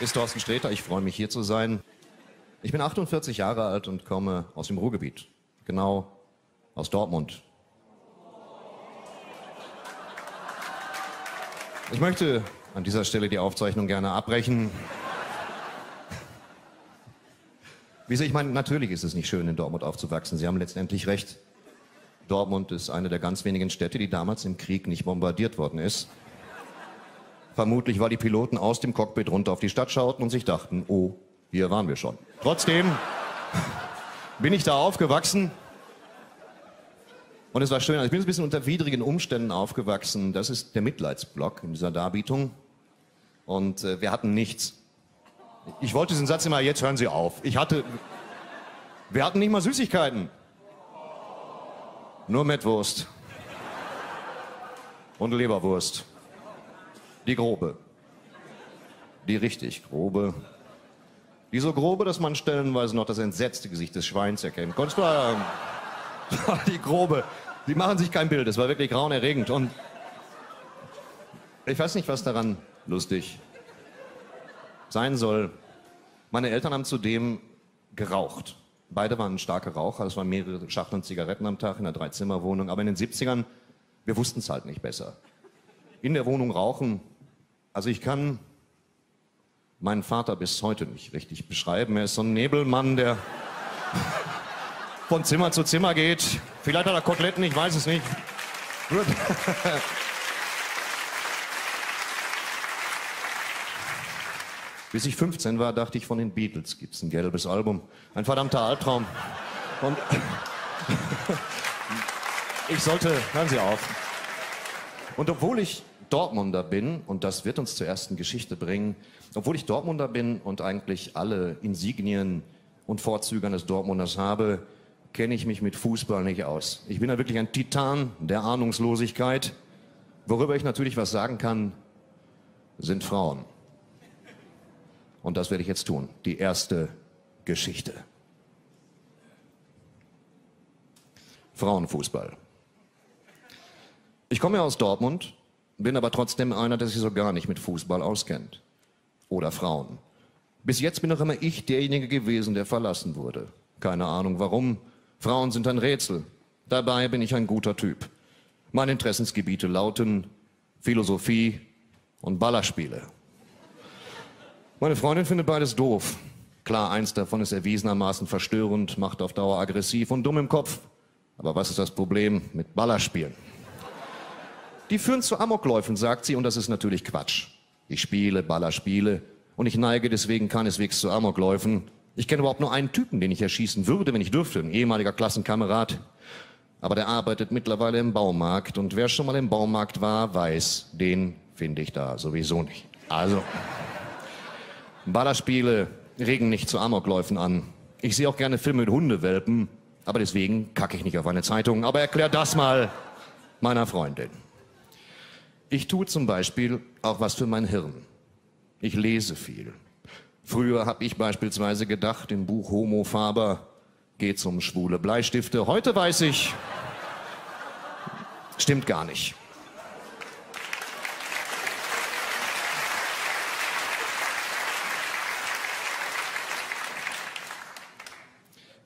ist Thorsten Sträter. Ich freue mich hier zu sein. Ich bin 48 Jahre alt und komme aus dem Ruhrgebiet. Genau aus Dortmund. Ich möchte an dieser Stelle die Aufzeichnung gerne abbrechen. Wie Sie, ich meine, natürlich ist es nicht schön, in Dortmund aufzuwachsen. Sie haben letztendlich recht. Dortmund ist eine der ganz wenigen Städte, die damals im Krieg nicht bombardiert worden ist. Vermutlich, weil die Piloten aus dem Cockpit runter auf die Stadt schauten und sich dachten, oh, hier waren wir schon. Trotzdem bin ich da aufgewachsen. Und es war schön. Also ich bin ein bisschen unter widrigen Umständen aufgewachsen. Das ist der Mitleidsblock in dieser Darbietung. Und äh, wir hatten nichts. Ich wollte diesen Satz immer, jetzt hören Sie auf. Ich hatte, wir hatten nicht mal Süßigkeiten. Nur Mettwurst. Und Leberwurst. Die grobe. Die richtig grobe. Die so grobe, dass man stellenweise noch das entsetzte Gesicht des Schweins erkennt. Konntest du, äh, die grobe. Die machen sich kein Bild. Es war wirklich grauenerregend. Und ich weiß nicht, was daran lustig sein soll. Meine Eltern haben zudem geraucht. Beide waren starke Raucher. Es waren mehrere Schachteln Zigaretten am Tag in einer Dreizimmerwohnung. Aber in den 70ern, wir wussten es halt nicht besser. In der Wohnung rauchen, also ich kann meinen Vater bis heute nicht richtig beschreiben. Er ist so ein Nebelmann, der von Zimmer zu Zimmer geht. Vielleicht hat er Koteletten, ich weiß es nicht. Bis ich 15 war, dachte ich, von den Beatles gibt es ein gelbes Album. Ein verdammter Albtraum. Und ich sollte, hören Sie auf. Und obwohl ich Dortmunder bin, und das wird uns zur ersten Geschichte bringen, obwohl ich Dortmunder bin und eigentlich alle Insignien und Vorzüge eines Dortmunders habe, kenne ich mich mit Fußball nicht aus. Ich bin da wirklich ein Titan der Ahnungslosigkeit. Worüber ich natürlich was sagen kann, sind Frauen. Und das werde ich jetzt tun. Die erste Geschichte. Frauenfußball. Ich komme ja aus Dortmund bin aber trotzdem einer, der sich so gar nicht mit Fußball auskennt. Oder Frauen. Bis jetzt bin auch immer ich derjenige gewesen, der verlassen wurde. Keine Ahnung warum. Frauen sind ein Rätsel. Dabei bin ich ein guter Typ. Meine Interessensgebiete lauten Philosophie und Ballerspiele. Meine Freundin findet beides doof. Klar, eins davon ist erwiesenermaßen verstörend, macht auf Dauer aggressiv und dumm im Kopf. Aber was ist das Problem mit Ballerspielen? Die führen zu Amokläufen, sagt sie, und das ist natürlich Quatsch. Ich spiele, baller Spiele und ich neige deswegen keineswegs zu Amokläufen. Ich kenne überhaupt nur einen Typen, den ich erschießen würde, wenn ich dürfte, ein ehemaliger Klassenkamerad. Aber der arbeitet mittlerweile im Baumarkt und wer schon mal im Baumarkt war, weiß, den finde ich da sowieso nicht. Also, Ballerspiele regen nicht zu Amokläufen an. Ich sehe auch gerne Filme mit Hundewelpen, aber deswegen kacke ich nicht auf eine Zeitung. Aber erklär das mal meiner Freundin. Ich tue zum Beispiel auch was für mein Hirn. Ich lese viel. Früher habe ich beispielsweise gedacht, im Buch Homo Faber geht es um schwule Bleistifte. Heute weiß ich, stimmt gar nicht.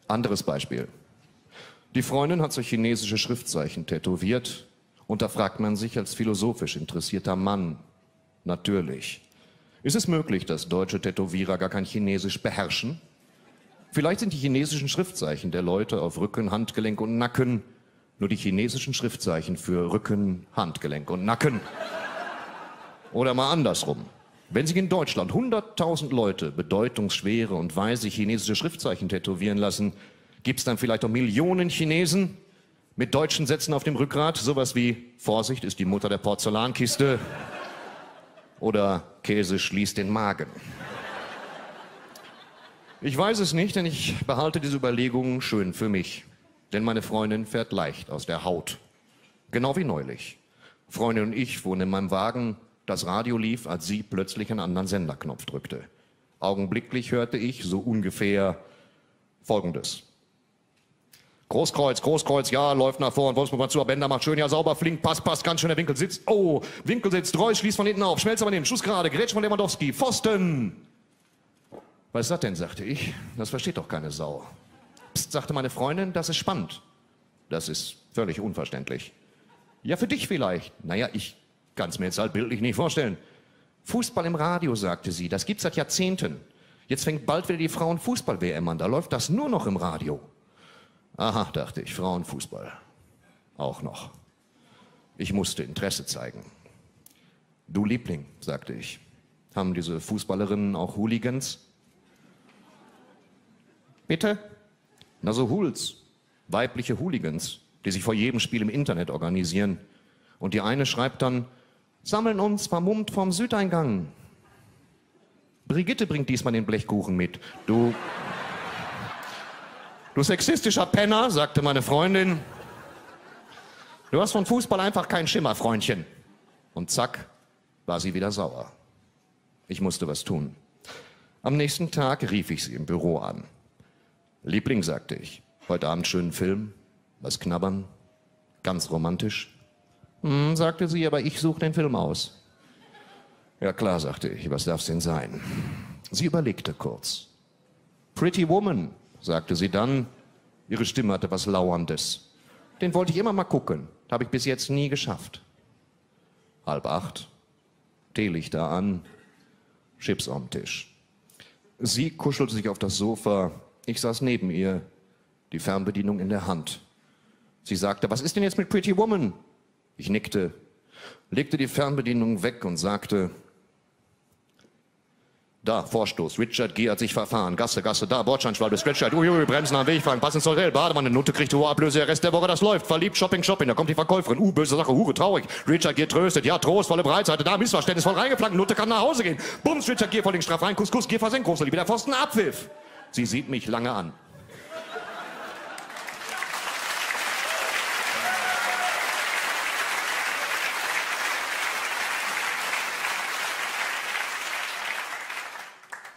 Anderes Beispiel. Die Freundin hat so chinesische Schriftzeichen tätowiert und da fragt man sich als philosophisch interessierter Mann, natürlich, ist es möglich, dass deutsche Tätowierer gar kein Chinesisch beherrschen? Vielleicht sind die chinesischen Schriftzeichen der Leute auf Rücken, Handgelenk und Nacken nur die chinesischen Schriftzeichen für Rücken, Handgelenk und Nacken. Oder mal andersrum. Wenn sich in Deutschland 100.000 Leute bedeutungsschwere und weise chinesische Schriftzeichen tätowieren lassen, gibt es dann vielleicht auch Millionen Chinesen, mit deutschen Sätzen auf dem Rückgrat, sowas wie Vorsicht ist die Mutter der Porzellankiste oder Käse schließt den Magen. Ich weiß es nicht, denn ich behalte diese Überlegungen schön für mich. Denn meine Freundin fährt leicht aus der Haut. Genau wie neulich. Freundin und ich wohnen in meinem Wagen, das Radio lief, als sie plötzlich einen anderen Senderknopf drückte. Augenblicklich hörte ich so ungefähr Folgendes. Großkreuz, Großkreuz, ja, läuft nach vorn, Wolfsburg mal zu, Bender macht schön, ja, sauber, flink, passt, passt, ganz schön, der Winkel sitzt, oh, Winkel sitzt, Reus schließt von hinten auf, Schmelzer daneben, Schuss gerade, Grätsch von Lewandowski, Pfosten, Was ist das denn, sagte ich. Das versteht doch keine Sau. Psst, sagte meine Freundin, das ist spannend. Das ist völlig unverständlich. Ja, für dich vielleicht. Naja, ich kann es mir jetzt halt bildlich nicht vorstellen. Fußball im Radio, sagte sie, das gibt's seit Jahrzehnten. Jetzt fängt bald wieder die Frauenfußball-WM an, da läuft das nur noch im Radio. Aha, dachte ich, Frauenfußball. Auch noch. Ich musste Interesse zeigen. Du Liebling, sagte ich. Haben diese Fußballerinnen auch Hooligans? Bitte? Na so Hools, weibliche Hooligans, die sich vor jedem Spiel im Internet organisieren. Und die eine schreibt dann, sammeln uns vermummt vom Südeingang. Brigitte bringt diesmal den Blechkuchen mit. Du, du sexistischer Penner, sagte meine Freundin. Du hast von Fußball einfach keinen Schimmer, Freundchen. Und zack, war sie wieder sauer. Ich musste was tun. Am nächsten Tag rief ich sie im Büro an. Liebling, sagte ich, heute Abend schönen Film, was knabbern, ganz romantisch. Hm, sagte sie, aber ich suche den Film aus. Ja klar, sagte ich, was darf's denn sein? Sie überlegte kurz. Pretty Woman, sagte sie dann. Ihre Stimme hatte was Lauerndes. Den wollte ich immer mal gucken. Habe ich bis jetzt nie geschafft. Halb acht. Teelichter an. Chips am Tisch. Sie kuschelte sich auf das Sofa. Ich saß neben ihr, die Fernbedienung in der Hand. Sie sagte, was ist denn jetzt mit Pretty Woman? Ich nickte, legte die Fernbedienung weg und sagte, da, Vorstoß. Richard G. hat sich verfahren. Gasse, Gasse, da, Bordsteinschwalbe, Scratchlight. Uiui, Bremsen am Wegfahren. Pass ins Hotel. Bademann, Nutte kriegt hohe Ablöse. Der Rest der Woche, das läuft. Verliebt, Shopping, Shopping. Da kommt die Verkäuferin. Uh, böse Sache, Hure, traurig. Richard G. tröstet. Ja, Trost, volle Breitseite. Da, Missverständnis, voll reingeplankt. Nutte kann nach Hause gehen. Bums, Richard G. voll den Straff rein. Kuss, Kuss, G. versenkt. Große Liebe. Der Pfosten abpfiff. Sie sieht mich lange an.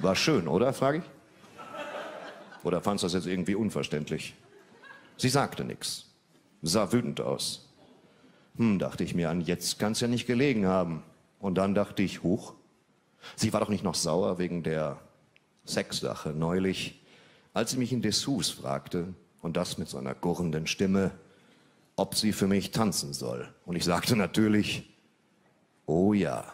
War schön, oder? frage ich. Oder fandst du das jetzt irgendwie unverständlich? Sie sagte nichts, sah wütend aus. Hm, dachte ich mir an, jetzt kann es ja nicht gelegen haben. Und dann dachte ich, huch, sie war doch nicht noch sauer wegen der Sexsache neulich, als sie mich in Dessous fragte, und das mit so einer gurrenden Stimme, ob sie für mich tanzen soll. Und ich sagte natürlich, oh ja.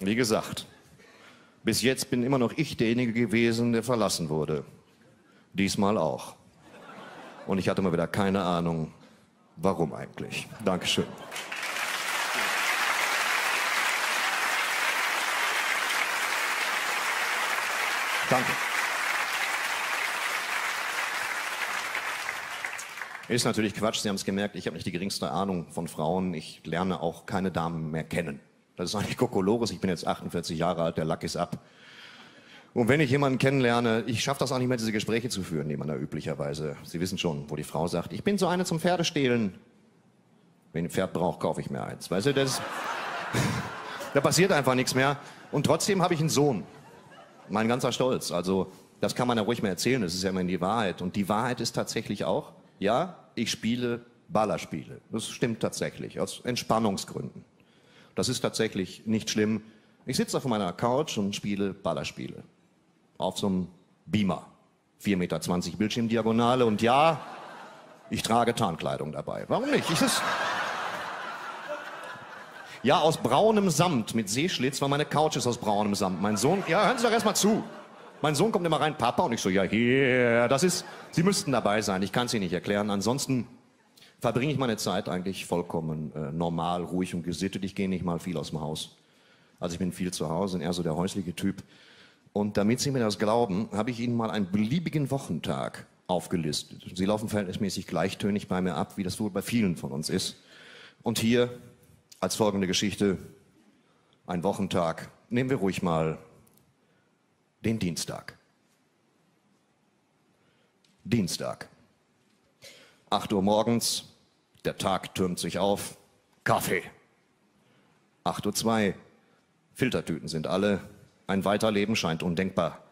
wie gesagt, bis jetzt bin immer noch ich derjenige gewesen, der verlassen wurde. Diesmal auch. Und ich hatte mal wieder keine Ahnung, warum eigentlich. Dankeschön. Danke. Ist natürlich Quatsch, Sie haben es gemerkt, ich habe nicht die geringste Ahnung von Frauen. Ich lerne auch keine Damen mehr kennen. Das ist eigentlich Kokolores. Ich bin jetzt 48 Jahre alt, der Lack ist ab. Und wenn ich jemanden kennenlerne, ich schaffe das auch nicht mehr, diese Gespräche zu führen, die man da üblicherweise. Sie wissen schon, wo die Frau sagt, ich bin so eine zum Pferdestehlen. Wenn ich ein Pferd brauche, kaufe ich mir eins. Weißt du, das, da passiert einfach nichts mehr. Und trotzdem habe ich einen Sohn. Mein ganzer Stolz. Also, das kann man ja ruhig mal erzählen. Das ist ja immer die Wahrheit. Und die Wahrheit ist tatsächlich auch, ja, ich spiele Ballerspiele. Das stimmt tatsächlich. Aus Entspannungsgründen. Das ist tatsächlich nicht schlimm. Ich sitze auf meiner Couch und spiele Ballerspiele. Auf so einem Beamer. 4,20 Meter Bildschirmdiagonale und ja, ich trage Tarnkleidung dabei. Warum nicht? Ich ist ja, aus braunem Samt mit Seeschlitz, weil meine Couch ist aus braunem Samt. Mein Sohn, ja, hören Sie doch erst mal zu. Mein Sohn kommt immer rein, Papa, und ich so, ja, hier, das ist, Sie müssten dabei sein. Ich kann es Ihnen nicht erklären. Ansonsten verbringe ich meine Zeit eigentlich vollkommen äh, normal, ruhig und gesittet. Ich gehe nicht mal viel aus dem Haus. Also ich bin viel zu Hause, bin eher so der häusliche Typ. Und damit Sie mir das glauben, habe ich Ihnen mal einen beliebigen Wochentag aufgelistet. Sie laufen verhältnismäßig gleichtönig bei mir ab, wie das wohl bei vielen von uns ist. Und hier als folgende Geschichte, ein Wochentag. Nehmen wir ruhig mal den Dienstag. Dienstag. 8 Uhr morgens, der Tag türmt sich auf, Kaffee. 8.02 Uhr, Filtertüten sind alle, ein Weiterleben scheint undenkbar.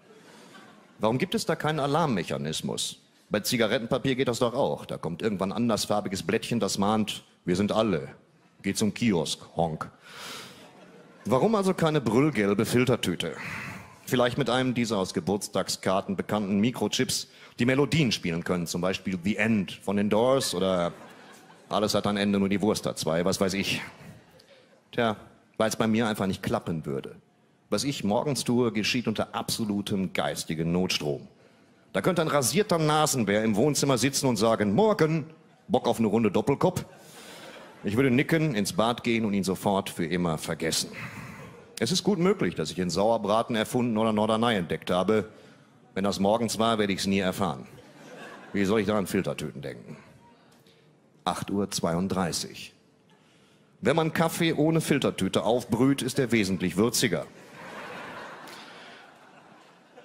Warum gibt es da keinen Alarmmechanismus? Bei Zigarettenpapier geht das doch auch. Da kommt irgendwann andersfarbiges Blättchen, das mahnt, wir sind alle. Geht zum Kiosk, Honk. Warum also keine brüllgelbe Filtertüte? Vielleicht mit einem dieser aus Geburtstagskarten bekannten Mikrochips, die Melodien spielen können, zum Beispiel The End von den Doors oder Alles hat ein Ende, nur die Wurst hat zwei, was weiß ich. Tja, weil es bei mir einfach nicht klappen würde. Was ich morgens tue, geschieht unter absolutem geistigen Notstrom. Da könnte ein rasierter Nasenbär im Wohnzimmer sitzen und sagen, morgen, Bock auf eine Runde Doppelkopf. Ich würde nicken, ins Bad gehen und ihn sofort für immer vergessen. Es ist gut möglich, dass ich den Sauerbraten erfunden oder Norderney entdeckt habe. Wenn das morgens war, werde ich es nie erfahren. Wie soll ich da an Filtertüten denken? 8.32 Uhr. Wenn man Kaffee ohne Filtertüte aufbrüht, ist er wesentlich würziger.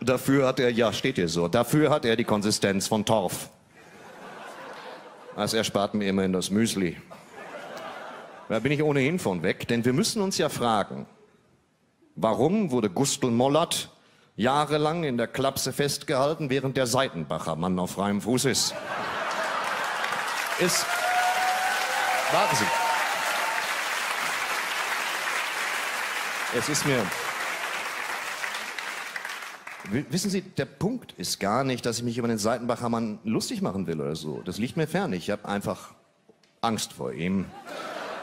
Dafür hat er, ja, steht hier so, dafür hat er die Konsistenz von Torf. Das erspart mir immerhin das Müsli. Da bin ich ohnehin von weg, denn wir müssen uns ja fragen, warum wurde Gustl Mollert jahrelang in der Klapse festgehalten, während der Seitenbacher Mann auf freiem Fuß ist? Ist, warten Sie. Es ist mir, Wissen Sie, der Punkt ist gar nicht, dass ich mich über den Seitenbacher Mann lustig machen will oder so. Das liegt mir fern. Ich habe einfach Angst vor ihm.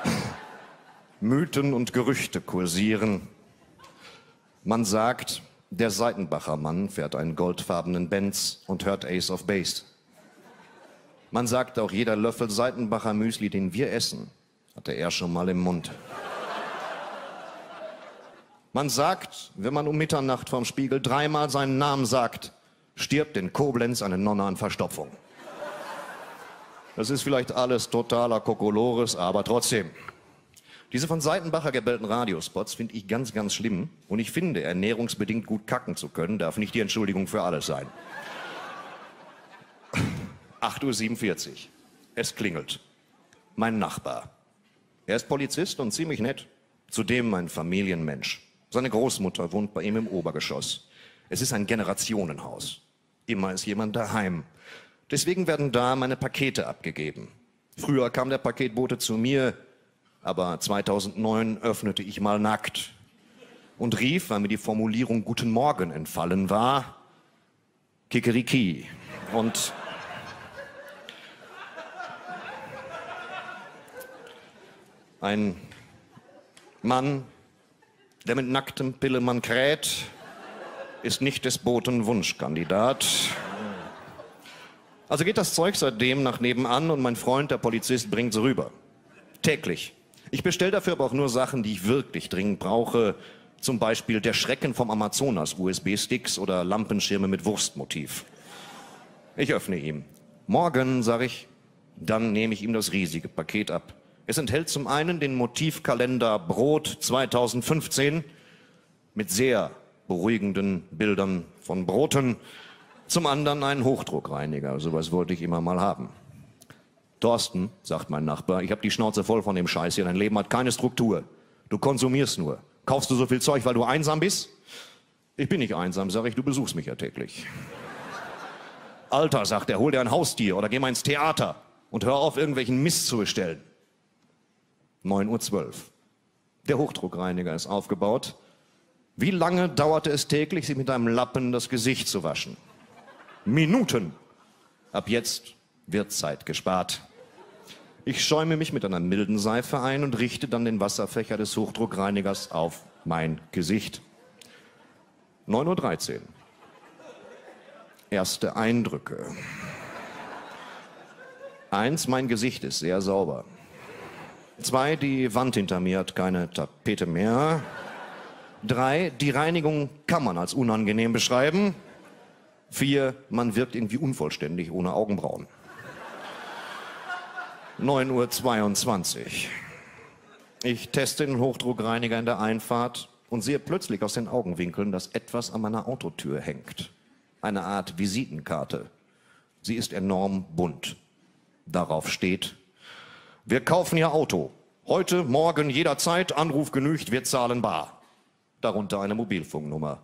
Mythen und Gerüchte kursieren. Man sagt, der Seitenbacher Mann fährt einen goldfarbenen Benz und hört Ace of Base. Man sagt auch, jeder Löffel Seitenbacher Müsli, den wir essen, hatte er schon mal im Mund. Man sagt, wenn man um Mitternacht vorm Spiegel dreimal seinen Namen sagt, stirbt in Koblenz eine Nonne an Verstopfung. Das ist vielleicht alles totaler Kokolores, aber trotzdem. Diese von Seitenbacher gebellten Radiospots finde ich ganz, ganz schlimm. Und ich finde, ernährungsbedingt gut kacken zu können, darf nicht die Entschuldigung für alles sein. 8.47 Uhr. Es klingelt. Mein Nachbar. Er ist Polizist und ziemlich nett. Zudem ein Familienmensch. Seine Großmutter wohnt bei ihm im Obergeschoss. Es ist ein Generationenhaus. Immer ist jemand daheim. Deswegen werden da meine Pakete abgegeben. Früher kam der Paketbote zu mir, aber 2009 öffnete ich mal nackt und rief, weil mir die Formulierung Guten Morgen entfallen war, Kikeriki. Und ein Mann der mit nacktem Pillemann kräht, ist nicht des Boten Wunschkandidat. Also geht das Zeug seitdem nach nebenan und mein Freund, der Polizist, bringt es rüber. Täglich. Ich bestelle dafür aber auch nur Sachen, die ich wirklich dringend brauche. Zum Beispiel der Schrecken vom Amazonas, USB-Sticks oder Lampenschirme mit Wurstmotiv. Ich öffne ihm. Morgen, sage ich, dann nehme ich ihm das riesige Paket ab. Es enthält zum einen den Motivkalender Brot 2015 mit sehr beruhigenden Bildern von Broten, zum anderen einen Hochdruckreiniger. Sowas wollte ich immer mal haben. Thorsten, sagt mein Nachbar, ich habe die Schnauze voll von dem Scheiß hier. Dein Leben hat keine Struktur. Du konsumierst nur. Kaufst du so viel Zeug, weil du einsam bist? Ich bin nicht einsam, sage ich, du besuchst mich ja täglich. Alter, sagt er, hol dir ein Haustier oder geh mal ins Theater und hör auf, irgendwelchen Mist zu bestellen. 9.12 Uhr. Der Hochdruckreiniger ist aufgebaut. Wie lange dauerte es täglich, sich mit einem Lappen das Gesicht zu waschen? Minuten. Ab jetzt wird Zeit gespart. Ich schäume mich mit einer milden Seife ein und richte dann den Wasserfächer des Hochdruckreinigers auf mein Gesicht. 9.13 Uhr. Erste Eindrücke. Eins, mein Gesicht ist sehr sauber. Zwei, die Wand hinter mir hat keine Tapete mehr. Drei, die Reinigung kann man als unangenehm beschreiben. Vier, man wirkt irgendwie unvollständig ohne Augenbrauen. 9.22 Uhr. Ich teste den Hochdruckreiniger in der Einfahrt und sehe plötzlich aus den Augenwinkeln, dass etwas an meiner Autotür hängt. Eine Art Visitenkarte. Sie ist enorm bunt. Darauf steht, wir kaufen Ihr Auto. Heute, morgen, jederzeit, Anruf genügt, wir zahlen bar. Darunter eine Mobilfunknummer.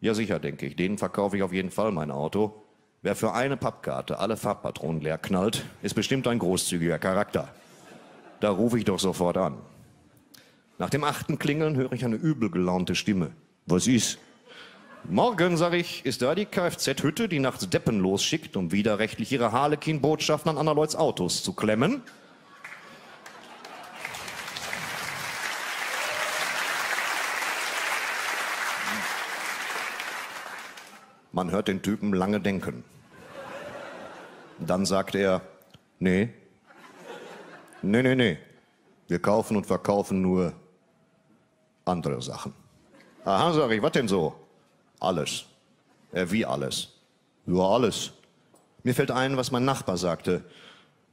Ja sicher, denke ich, denen verkaufe ich auf jeden Fall mein Auto. Wer für eine Pappkarte alle Farbpatronen leer knallt, ist bestimmt ein großzügiger Charakter. Da rufe ich doch sofort an. Nach dem achten Klingeln höre ich eine übel gelaunte Stimme. Was ist? Morgen, sag ich, ist da die Kfz-Hütte, die nachts Deppen losschickt, um widerrechtlich ihre Harlekin-Botschaften an Leuts Autos zu klemmen? Man hört den Typen lange denken. Dann sagt er, nee, nee, nee, nee, wir kaufen und verkaufen nur andere Sachen. Aha, sag ich, was denn so? Alles. Äh, wie alles? Ja, alles. Mir fällt ein, was mein Nachbar sagte.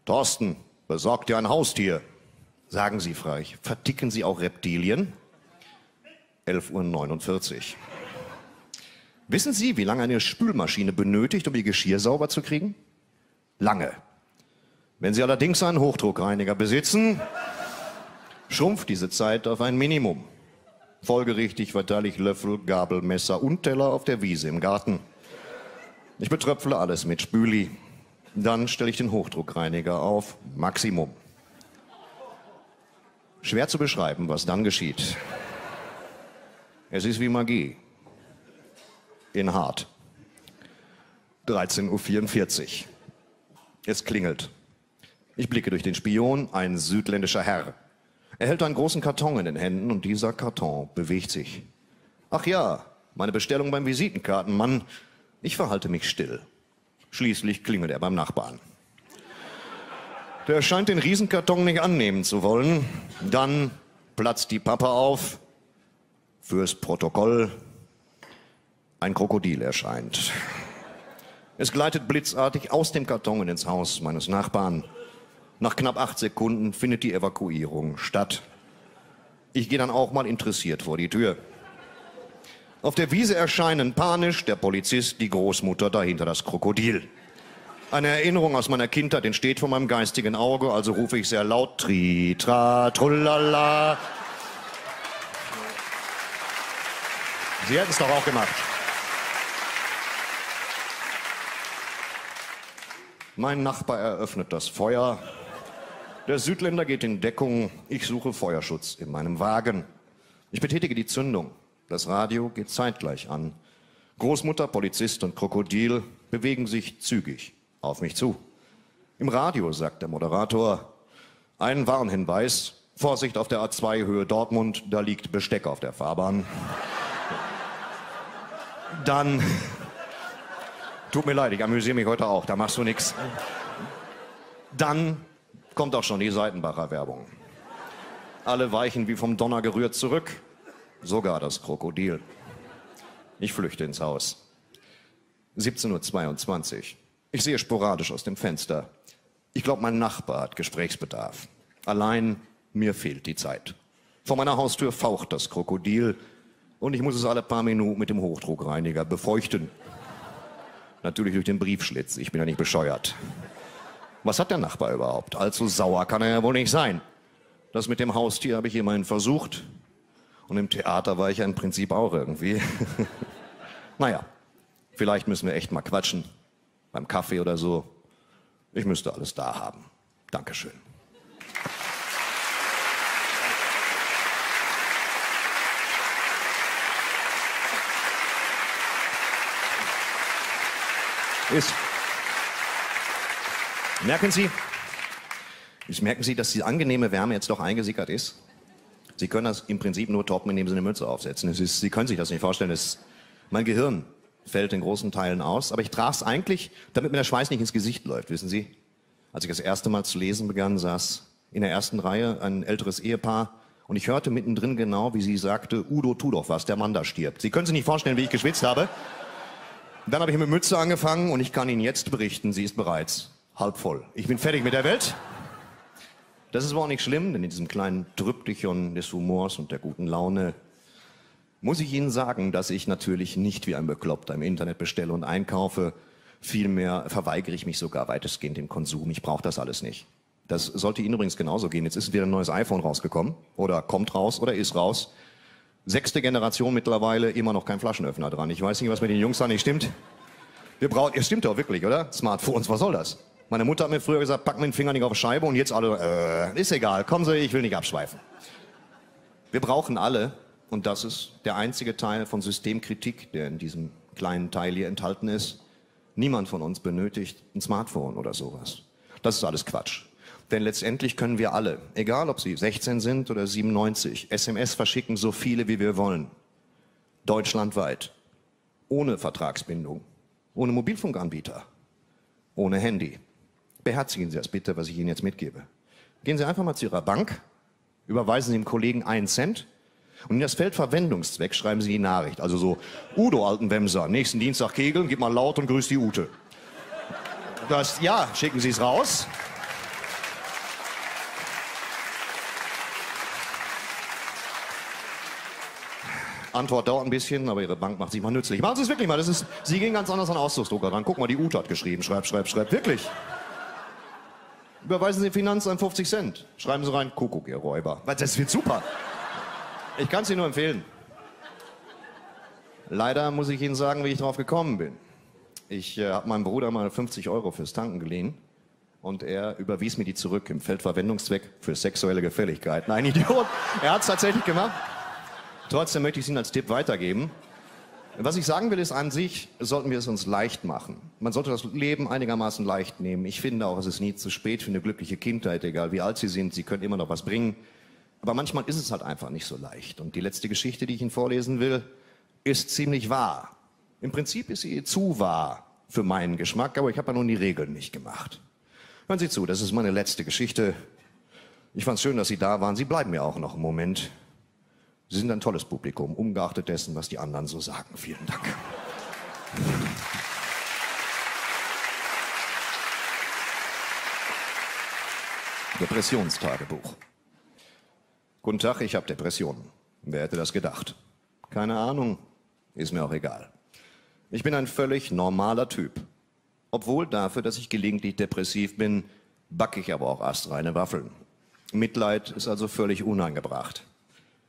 Thorsten, besorg dir ein Haustier. Sagen Sie frei, verticken Sie auch Reptilien? 11.49 Uhr. Wissen Sie, wie lange eine Spülmaschine benötigt, um Ihr Geschirr sauber zu kriegen? Lange. Wenn Sie allerdings einen Hochdruckreiniger besitzen, schrumpft diese Zeit auf ein Minimum. Folgerichtig verteile ich Löffel, Gabel, Messer und Teller auf der Wiese im Garten. Ich betröpfle alles mit Spüli. Dann stelle ich den Hochdruckreiniger auf Maximum. Schwer zu beschreiben, was dann geschieht. Es ist wie Magie. In Hart. 13.44 Uhr. Es klingelt. Ich blicke durch den Spion, ein südländischer Herr. Er hält einen großen Karton in den Händen und dieser Karton bewegt sich. Ach ja, meine Bestellung beim Visitenkartenmann. Ich verhalte mich still. Schließlich klingelt er beim Nachbarn. Der scheint den Riesenkarton nicht annehmen zu wollen. Dann platzt die Pappe auf. Fürs Protokoll. Ein Krokodil erscheint. Es gleitet blitzartig aus dem Karton ins Haus meines Nachbarn. Nach knapp acht Sekunden findet die Evakuierung statt. Ich gehe dann auch mal interessiert vor die Tür. Auf der Wiese erscheinen panisch der Polizist, die Großmutter, dahinter das Krokodil. Eine Erinnerung aus meiner Kindheit entsteht vor meinem geistigen Auge, also rufe ich sehr laut Tri, tra, trullala. Sie hätten es doch auch gemacht. Mein Nachbar eröffnet das Feuer. Der Südländer geht in Deckung. Ich suche Feuerschutz in meinem Wagen. Ich betätige die Zündung. Das Radio geht zeitgleich an. Großmutter, Polizist und Krokodil bewegen sich zügig auf mich zu. Im Radio sagt der Moderator, ein Warnhinweis, Vorsicht auf der A2 Höhe Dortmund, da liegt Besteck auf der Fahrbahn. Dann, tut mir leid, ich amüsiere mich heute auch, da machst du nichts. Dann kommt auch schon die Seitenbacher Werbung. Alle weichen wie vom Donner gerührt zurück, sogar das Krokodil. Ich flüchte ins Haus. 17.22 Uhr. Ich sehe sporadisch aus dem Fenster. Ich glaube, mein Nachbar hat Gesprächsbedarf. Allein mir fehlt die Zeit. Vor meiner Haustür faucht das Krokodil und ich muss es alle paar Minuten mit dem Hochdruckreiniger befeuchten. Natürlich durch den Briefschlitz. Ich bin ja nicht bescheuert. Was hat der Nachbar überhaupt? Allzu sauer kann er ja wohl nicht sein. Das mit dem Haustier habe ich immerhin versucht. Und im Theater war ich ja im Prinzip auch irgendwie. naja, vielleicht müssen wir echt mal quatschen. Beim Kaffee oder so. Ich müsste alles da haben. Dankeschön. Ist. Merken Sie, merken Sie, dass die angenehme Wärme jetzt doch eingesickert ist? Sie können das im Prinzip nur toppen, indem Sie eine Mütze aufsetzen. Ist, Sie können sich das nicht vorstellen. Das, mein Gehirn fällt in großen Teilen aus. Aber ich trage es eigentlich, damit mir der Schweiß nicht ins Gesicht läuft, wissen Sie? Als ich das erste Mal zu lesen begann, saß in der ersten Reihe ein älteres Ehepaar und ich hörte mittendrin genau, wie sie sagte, Udo, tu doch was, der Mann da stirbt. Sie können sich nicht vorstellen, wie ich geschwitzt habe. Dann habe ich mit Mütze angefangen und ich kann Ihnen jetzt berichten, sie ist bereits halb voll. Ich bin fertig mit der Welt. Das ist aber auch nicht schlimm, denn in diesem kleinen Trüppchen des Humors und der guten Laune muss ich Ihnen sagen, dass ich natürlich nicht wie ein Bekloppter im Internet bestelle und einkaufe. Vielmehr verweigere ich mich sogar weitestgehend dem Konsum. Ich brauche das alles nicht. Das sollte Ihnen übrigens genauso gehen. Jetzt ist wieder ein neues iPhone rausgekommen oder kommt raus oder ist raus. Sechste Generation mittlerweile, immer noch kein Flaschenöffner dran. Ich weiß nicht, was mit den Jungs da nicht stimmt. Wir brauchen, es stimmt doch wirklich, oder? Smartphones, was soll das? Meine Mutter hat mir früher gesagt, pack mir den Finger nicht auf die Scheibe und jetzt alle, äh, ist egal, kommen Sie, ich will nicht abschweifen. Wir brauchen alle, und das ist der einzige Teil von Systemkritik, der in diesem kleinen Teil hier enthalten ist, niemand von uns benötigt ein Smartphone oder sowas. Das ist alles Quatsch. Denn letztendlich können wir alle, egal ob sie 16 sind oder 97, SMS verschicken, so viele wie wir wollen. Deutschlandweit. Ohne Vertragsbindung. Ohne Mobilfunkanbieter. Ohne Handy. Beherzigen Sie das bitte, was ich Ihnen jetzt mitgebe. Gehen Sie einfach mal zu Ihrer Bank, überweisen Sie dem Kollegen einen Cent und in das Feld Verwendungszweck schreiben Sie die Nachricht. Also so, Udo Altenwemser, nächsten Dienstag Kegeln, gib mal laut und grüß die Ute. Das, ja, schicken Sie es raus. Antwort dauert ein bisschen, aber Ihre Bank macht sich mal nützlich. Machen Sie es wirklich mal. Das ist, Sie gehen ganz anders an Ausdrucksdrucker ran. Guck mal, die Ute hat geschrieben. Schreib, schreib, schreib. Wirklich. Überweisen Sie Finanzamt 50 Cent. Schreiben Sie rein, Kuckuck, ihr Räuber. Das wird super. Ich kann es Ihnen nur empfehlen. Leider muss ich Ihnen sagen, wie ich drauf gekommen bin. Ich äh, habe meinem Bruder mal 50 Euro fürs Tanken geliehen und er überwies mir die zurück im Feldverwendungszweck für sexuelle Gefälligkeiten. Ein Idiot. Er hat es tatsächlich gemacht. Trotzdem möchte ich es Ihnen als Tipp weitergeben. Was ich sagen will, ist an sich, sollten wir es uns leicht machen. Man sollte das Leben einigermaßen leicht nehmen. Ich finde auch, es ist nie zu spät für eine glückliche Kindheit, egal wie alt Sie sind. Sie können immer noch was bringen. Aber manchmal ist es halt einfach nicht so leicht. Und die letzte Geschichte, die ich Ihnen vorlesen will, ist ziemlich wahr. Im Prinzip ist sie zu wahr für meinen Geschmack, aber ich habe ja nun die Regeln nicht gemacht. Hören Sie zu, das ist meine letzte Geschichte. Ich fand es schön, dass Sie da waren. Sie bleiben mir auch noch einen Moment. Sie sind ein tolles Publikum, ungeachtet dessen, was die anderen so sagen. Vielen Dank. Depressionstagebuch. Guten Tag, ich habe Depressionen. Wer hätte das gedacht? Keine Ahnung, ist mir auch egal. Ich bin ein völlig normaler Typ. Obwohl dafür, dass ich gelegentlich depressiv bin, backe ich aber auch astreine Waffeln. Mitleid ist also völlig unangebracht.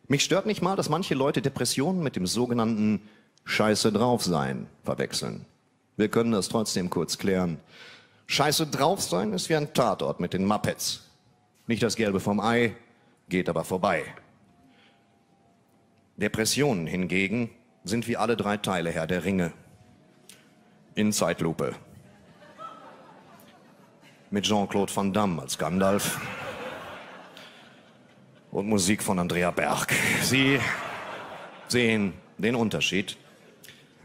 Mich stört nicht mal, dass manche Leute Depressionen mit dem sogenannten Scheiße drauf sein verwechseln. Wir können das trotzdem kurz klären. Scheiße drauf sein ist wie ein Tatort mit den Muppets. Nicht das Gelbe vom Ei, geht aber vorbei. Depressionen hingegen sind wie alle drei Teile Herr der Ringe. In Zeitlupe. Mit Jean-Claude Van Damme als Gandalf und Musik von Andrea Berg. Sie sehen den Unterschied.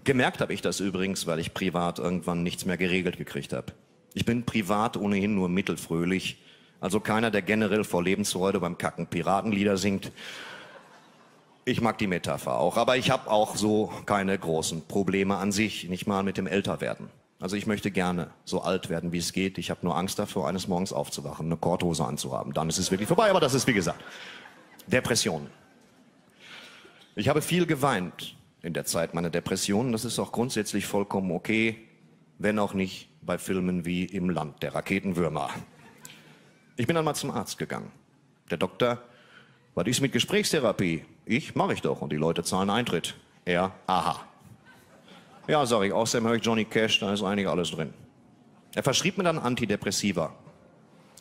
Gemerkt habe ich das übrigens, weil ich privat irgendwann nichts mehr geregelt gekriegt habe. Ich bin privat ohnehin nur mittelfröhlich, also keiner, der generell vor Lebensfreude beim Kacken Piratenlieder singt. Ich mag die Metapher auch, aber ich habe auch so keine großen Probleme an sich, nicht mal mit dem Älterwerden. Also ich möchte gerne so alt werden, wie es geht. Ich habe nur Angst davor, eines Morgens aufzuwachen, eine Korthose anzuhaben. Dann ist es wirklich vorbei, aber das ist wie gesagt Depression. Ich habe viel geweint in der Zeit meiner Depression. Das ist auch grundsätzlich vollkommen okay, wenn auch nicht bei Filmen wie Im Land der Raketenwürmer. Ich bin einmal zum Arzt gegangen. Der Doktor, was ist mit Gesprächstherapie? Ich, mache ich doch und die Leute zahlen Eintritt. Er, aha. Ja, sag ich, außerdem höre ich Johnny Cash, da ist eigentlich alles drin. Er verschrieb mir dann Antidepressiva.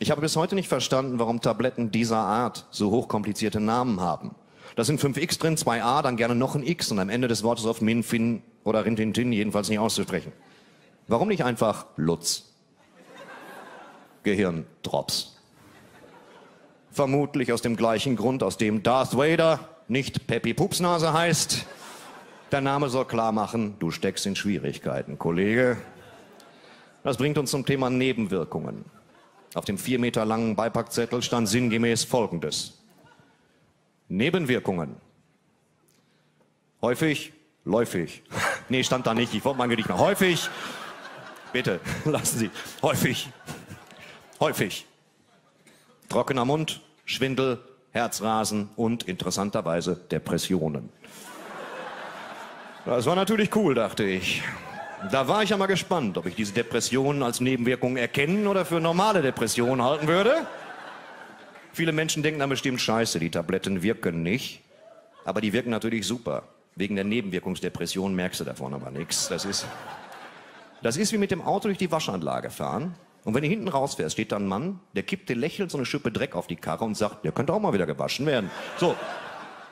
Ich habe bis heute nicht verstanden, warum Tabletten dieser Art so hochkomplizierte Namen haben. Da sind 5x drin, 2a, dann gerne noch ein x und am Ende des Wortes auf Min, Fin oder Rintintin jedenfalls nicht auszusprechen. Warum nicht einfach Lutz? Gehirndrops. Vermutlich aus dem gleichen Grund, aus dem Darth Vader nicht Peppy Pupsnase heißt. Der Name soll klar machen, du steckst in Schwierigkeiten, Kollege. Das bringt uns zum Thema Nebenwirkungen. Auf dem vier Meter langen Beipackzettel stand sinngemäß Folgendes. Nebenwirkungen. Häufig, läufig. nee, stand da nicht. Ich wollte mein Gedicht mehr. Häufig. Bitte, lassen Sie. Häufig. Häufig. Trockener Mund, Schwindel, Herzrasen und interessanterweise Depressionen. Das war natürlich cool, dachte ich. Da war ich ja mal gespannt, ob ich diese Depressionen als Nebenwirkung erkennen oder für normale Depressionen halten würde. Viele Menschen denken dann bestimmt, scheiße, die Tabletten wirken nicht. Aber die wirken natürlich super. Wegen der Nebenwirkungsdepression merkst du davon aber nichts. Das ist, das ist wie mit dem Auto durch die Waschanlage fahren. Und wenn du hinten rausfährst, steht da ein Mann, der kippt dir lächelnd so eine Schippe Dreck auf die Karre und sagt, der könnte auch mal wieder gewaschen werden. So,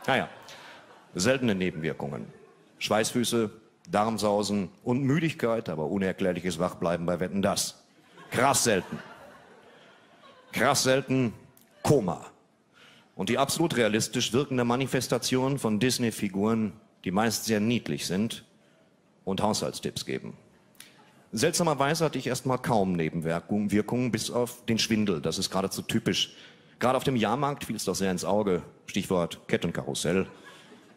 naja, seltene Nebenwirkungen. Schweißfüße, Darmsausen und Müdigkeit, aber unerklärliches Wachbleiben bei Wetten das. Krass selten. Krass selten Koma. Und die absolut realistisch wirkende Manifestation von Disney-Figuren, die meist sehr niedlich sind und Haushaltstipps geben. Seltsamerweise hatte ich erstmal kaum Nebenwirkungen, bis auf den Schwindel. Das ist geradezu typisch. Gerade auf dem Jahrmarkt fiel es doch sehr ins Auge. Stichwort Kettenkarussell.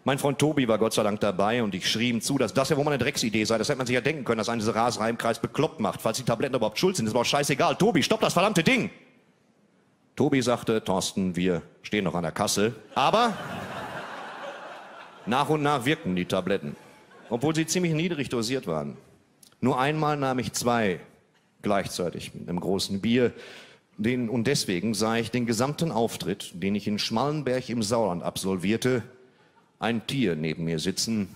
Mein Freund Tobi war Gott sei Dank dabei und ich schrie ihm zu, dass das ja wohl mal eine Drecksidee sei. Das hätte man sich ja denken können, dass eine diese Raserei im Kreis bekloppt macht. Falls die Tabletten überhaupt schuld sind, ist aber auch scheißegal. Tobi, stopp das verdammte Ding! Tobi sagte, Thorsten, wir stehen noch an der Kasse. Aber nach und nach wirkten die Tabletten, obwohl sie ziemlich niedrig dosiert waren. Nur einmal nahm ich zwei gleichzeitig mit einem großen Bier. Den, und deswegen sah ich den gesamten Auftritt, den ich in Schmallenberg im Sauerland absolvierte, ein Tier neben mir sitzen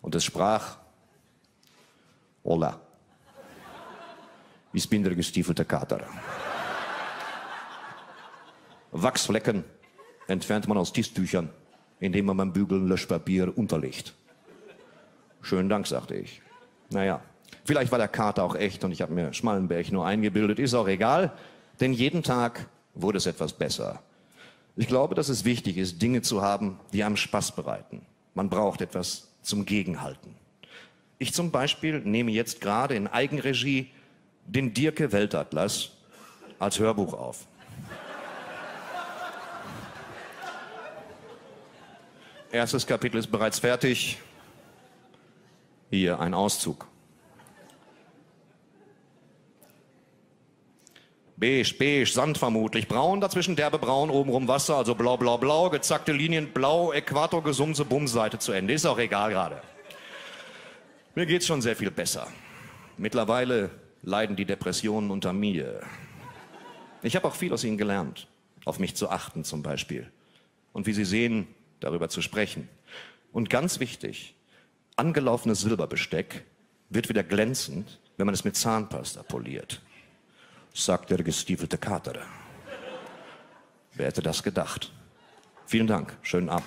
und es sprach, Hola, ich bin der gestiefelte Kater. Wachsflecken entfernt man aus Tischtüchern, indem man beim Bügeln Löschpapier unterlegt. Schönen Dank, sagte ich. Naja, vielleicht war der Kater auch echt und ich habe mir Schmallenberg nur eingebildet. Ist auch egal, denn jeden Tag wurde es etwas besser. Ich glaube, dass es wichtig ist, Dinge zu haben, die einem Spaß bereiten. Man braucht etwas zum Gegenhalten. Ich zum Beispiel nehme jetzt gerade in Eigenregie den Dirke Weltatlas als Hörbuch auf. Erstes Kapitel ist bereits fertig. Hier ein Auszug. Beige, beige, Sand vermutlich. Braun, dazwischen derbe braun, obenrum Wasser, also blau, blau, blau, gezackte Linien, blau, Äquator, Gesumse, Bumseite zu Ende. Ist auch egal gerade. Mir geht's schon sehr viel besser. Mittlerweile leiden die Depressionen unter mir. Ich habe auch viel aus ihnen gelernt. Auf mich zu achten zum Beispiel. Und wie Sie sehen, darüber zu sprechen. Und ganz wichtig, angelaufenes Silberbesteck wird wieder glänzend, wenn man es mit Zahnpasta poliert, sagt der gestiefelte Kater. Wer hätte das gedacht? Vielen Dank, schönen Abend.